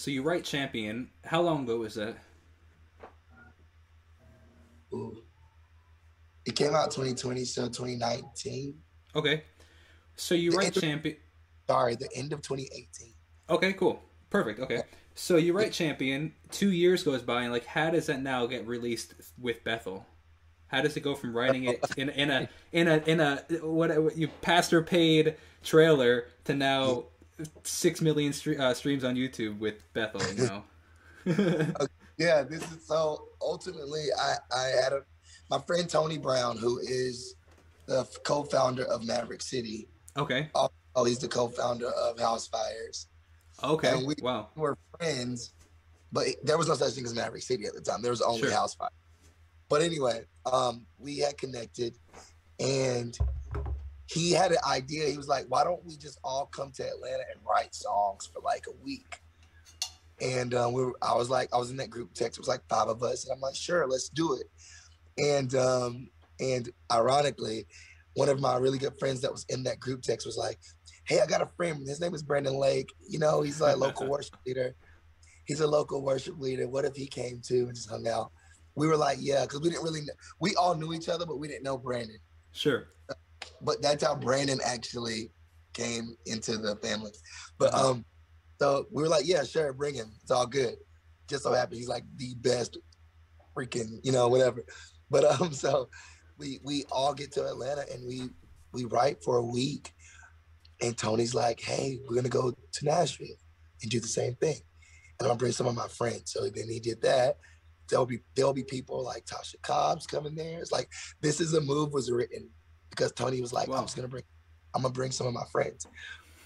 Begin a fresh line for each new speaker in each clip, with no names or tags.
So you write Champion. How long ago was that?
Ooh. It came out 2020, so 2019.
Okay. So you
The
write
end of-
Champion.
Sorry, the end of 2018.
Okay, cool. Perfect. Okay. So you write Champion. Two years goes by, and like, how does that now get released with Bethel? How does it go from writing it in in a in a in a what you pastor paid trailer to now six million stre- uh, streams on YouTube with Bethel? You know.
Yeah, this is so ultimately I I had a my friend Tony Brown who is the f- co-founder of Maverick City.
okay.
Oh, he's the co-founder of House Fires.
Okay.
And we-
wow.
We were friends, but there was no such thing as Maverick City at the time. There was only
Sure.
House Fire. But anyway, um, we had connected, and he had an idea. He was like, "Why don't we just all come to Atlanta and write songs for like a week?" And uh, we were, I was like, I was in that group text. It was like five of us, and I'm like, "Sure, let's do it." And um, and ironically, one of my really good friends that was in that group text was like, "Hey, I got a friend. His name is Brandon Lake. You know, he's like a local worship leader. He's a local worship leader. What if he came too and just hung out?" We were like, "Yeah," because we didn't really. Know, we all knew each other, but we didn't know Brandon.
Sure.
But that's how Brandon actually came into the family. But
Uh-huh.
um, so we were like, "Yeah, sure, bring him. It's all good." Just so happy he's like the best, freaking, you know, whatever. But um, so we we all get to Atlanta and we we write for a week, and Tony's like, "Hey, we're gonna go to Nashville and do the same thing, and I'm gonna bring some of my friends." So then he did that. There'll be there'll be people like Tasha Cobbs coming there. It's like this is a move was written because Tony was like,
Wow.
"I'm just gonna bring, I'm gonna bring some of my friends."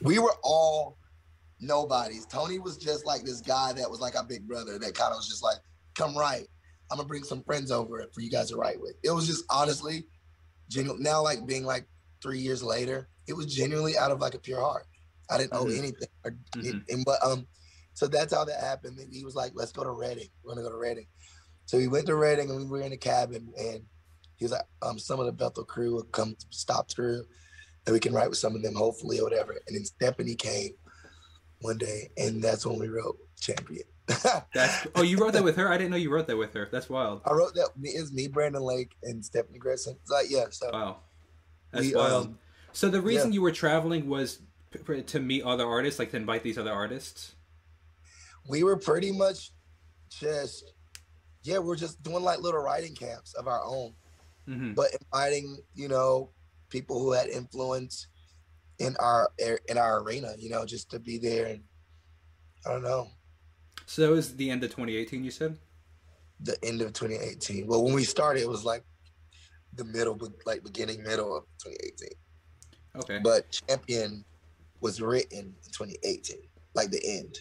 We were all nobodies. Tony was just like this guy that was like our big brother that kind of was just like, "Come right, I'm gonna bring some friends over for you guys to write with." It was just honestly, genuine. Now like being like three years later, it was genuinely out of like a pure heart. I didn't owe
Mhm.
anything, or,
Mhm.
and but um, so that's how that happened. And he was like, "Let's go to Redding. We're gonna go to Redding." So we went to Redding and we were in a cabin, and he was like, um, "Some of the Bethel crew will come stop through, and we can write with some of them, hopefully, or whatever." And then Steffany came one day, and that's when we wrote Champion.
That's oh, you wrote that with her. I didn't know you wrote that with her. That's wild.
I wrote that. It was me, Brandon Lake, and Steffany Gresson. It's like, yeah. So
Wow. That's
we,
wild.
um,
so the reason you were traveling was to meet other artists, like to invite these other artists.
we were pretty much just, yeah, we are just doing like little writing camps of our own
mm-hmm.
but inviting you know people who had influence in our er, in our arena, you know, just to be there and I don't know.
So that was the end of 2018, you said?
The end of 2018. Well, when we started, it was like the middle, like beginning, middle of 2018.
Okay.
But Champion was written in 2018, like the end.